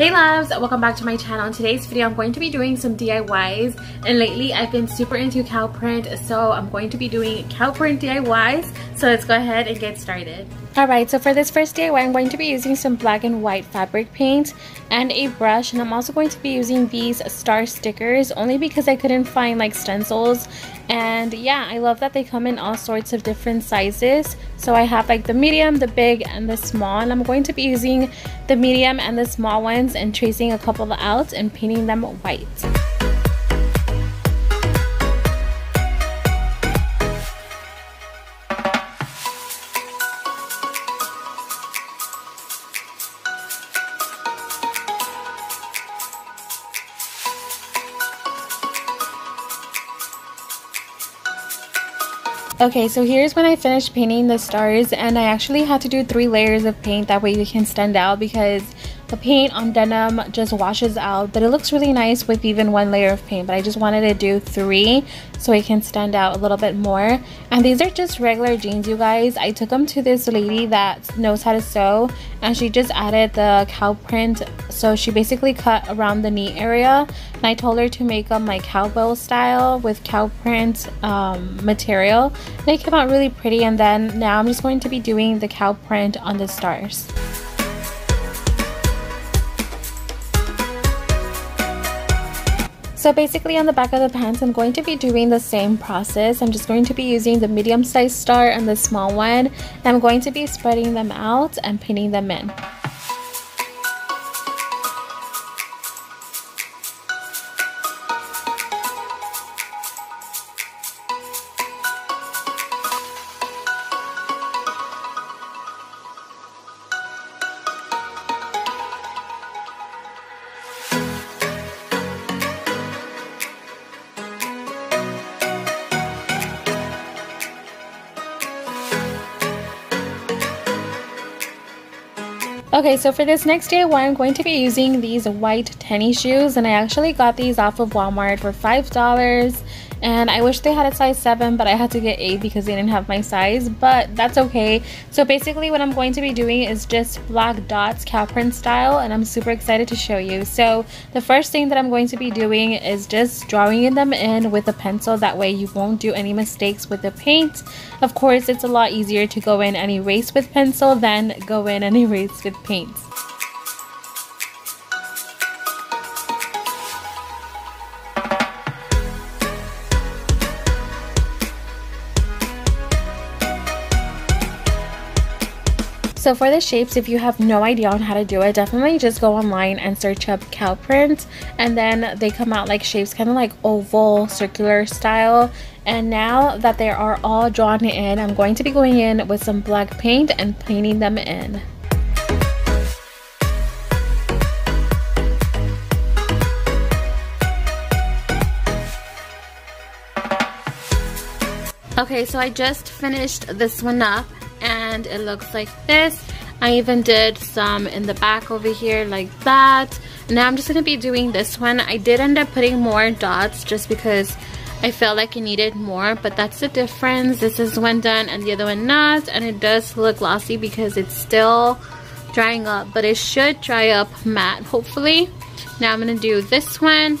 Hey loves, welcome back to my channel. In today's video, I'm going to be doing some DIYs and lately I've been super into cow print so I'm going to be doing cow print DIYs. So let's go ahead and get started. Alright, so for this first DIY, I'm going to be using some black and white fabric paint and a brush and I'm also going to be using these star stickers only because I couldn't find like stencils and yeah I love that they come in all sorts of different sizes so I have like the medium the big and the small and I'm going to be using the medium and the small ones and tracing a couple out and painting them white. Okay, so here's when I finished painting the stars and I actually had to do three layers of paint. That way they can stand out because the paint on denim just washes out but it looks really nice with even one layer of paint but I just wanted to do three so it can stand out a little bit more. And these are just regular jeans you guys. I took them to this lady that knows how to sew and she just added the cow print. So she basically cut around the knee area and I told her to make them like cowbell style with cow print um, material. They came out really pretty and then now I'm just going to be doing the cow print on the stars. So basically on the back of the pants, I'm going to be doing the same process. I'm just going to be using the medium sized star and the small one. And I'm going to be spreading them out and pinning them in. Okay, so for this next DIY, I'm going to be using these white tennis shoes, and I actually got these off of Walmart for $5 and I wish they had a size 7 but I had to get 8 because they didn't have my size but that's okay. So basically what I'm going to be doing is just black dots cow print style and I'm super excited to show you. So the first thing that I'm going to be doing is just drawing them in with a pencil. That way you won't do any mistakes with the paint. Of course it's a lot easier to go in and erase with pencil than go in and erase with paint So for the shapes, if you have no idea on how to do it, definitely just go online and search up cow print and then they come out like shapes kind of like oval, circular style. And now that they are all drawn in, I'm going to be going in with some black paint and painting them in. Okay, so I just finished this one up and it looks like this. I even did some in the back over here like that. Now I'm just gonna be doing this one. I did end up putting more dots just because I felt like it needed more but that's the difference. This is one done and the other one not and it does look glossy because it's still drying up but it should dry up matte hopefully. Now I'm gonna do this one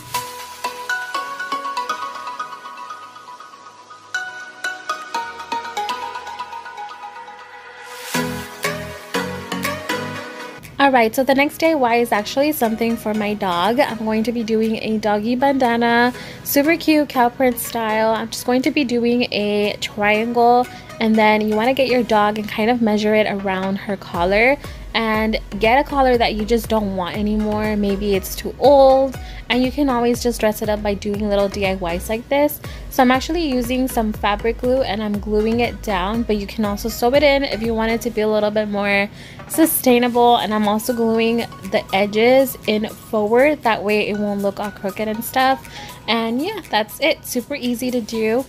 Alright, so the next DIY is actually something for my dog. I'm going to be doing a doggy bandana, super cute cow print style. I'm just going to be doing a triangle and then you want to get your dog and kind of measure it around her collar and get a collar that you just don't want anymore. Maybe it's too old and you can always just dress it up by doing little DIYs like this. So I'm actually using some fabric glue and I'm gluing it down but you can also sew it in if you want it to be a little bit more sustainable. And I'm also gluing the edges in forward that way it won't look all crooked and stuff. And yeah that's it. Super easy to do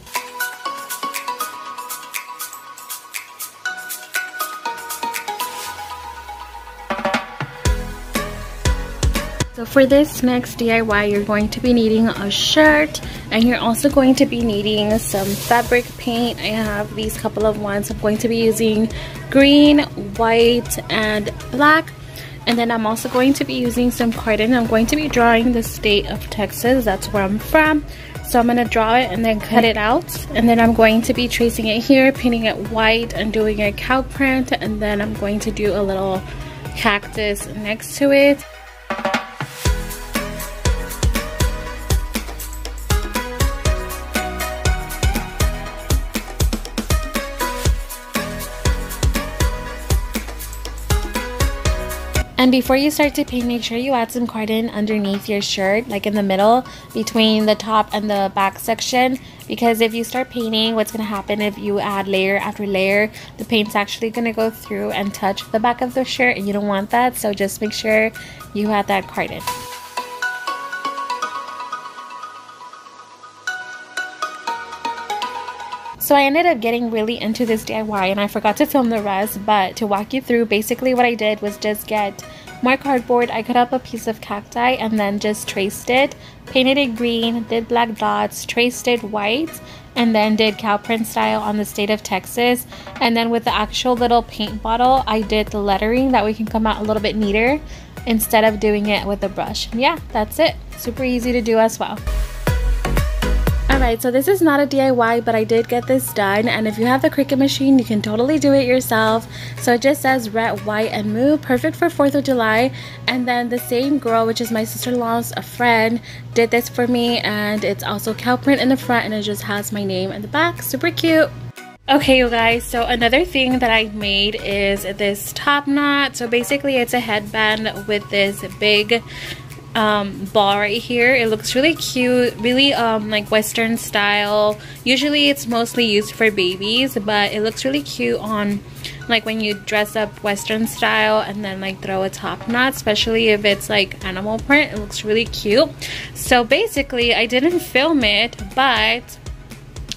So for this next DIY, you're going to be needing a shirt and you're also going to be needing some fabric paint. I have these couple of ones. I'm going to be using green, white, and black. And then I'm also going to be using some cardin. I'm going to be drawing the state of Texas. That's where I'm from. So I'm going to draw it and then cut it out. And then I'm going to be tracing it here, painting it white and doing a cow print. And then I'm going to do a little cactus next to it. And before you start to paint, make sure you add some cardin underneath your shirt, like in the middle, between the top and the back section. Because if you start painting, what's going to happen if you add layer after layer, the paint's actually going to go through and touch the back of the shirt, and you don't want that. So just make sure you add that cardin. So I ended up getting really into this DIY and I forgot to film the rest but to walk you through basically what I did was just get more cardboard. I cut up a piece of cacti and then just traced it, painted it green, did black dots, traced it white and then did cow print style on the state of Texas and then with the actual little paint bottle I did the lettering that we can come out a little bit neater instead of doing it with a brush. Yeah, that's it. Super easy to do as well. Alright, so this is not a DIY, but I did get this done. And if you have the Cricut machine, you can totally do it yourself. So it just says red, white, and moo. Perfect for 4th of July. And then the same girl, which is my sister-in-law's friend, did this for me. And it's also cow print in the front, and it just has my name in the back. Super cute. Okay, you guys, so another thing that I made is this top knot. So basically, it's a headband with this big um, ball right here. It looks really cute, really um, like western style. Usually it's mostly used for babies, but it looks really cute on like when you dress up western style and then like throw a top knot, especially if it's like animal print. It looks really cute. So basically I didn't film it, but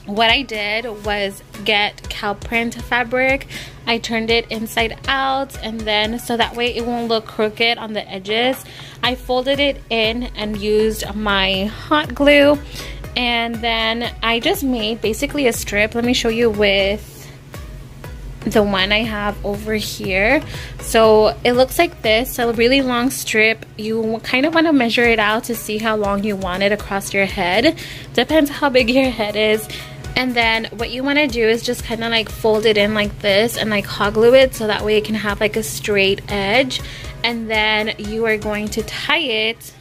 what I did was get cow print fabric I turned it inside out and then so that way it won't look crooked on the edges I folded it in and used my hot glue and then I just made basically a strip. Let me show you with the one I have over here. So it looks like this a really long strip. You kind of want to measure it out to see how long you want it across your head. Depends how big your head is. And then what you want to do is just kind of like fold it in like this and like hot glue it so that way it can have like a straight edge and then you are going to tie it.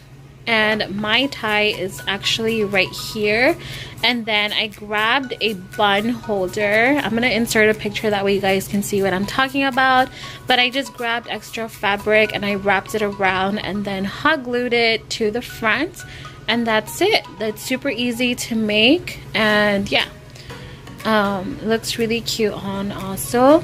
And my tie is actually right here. And then I grabbed a bun holder. I'm gonna insert a picture that way you guys can see what I'm talking about. But I just grabbed extra fabric and I wrapped it around and then hot glued it to the front. And that's it. That's super easy to make. And yeah um, looks really cute on also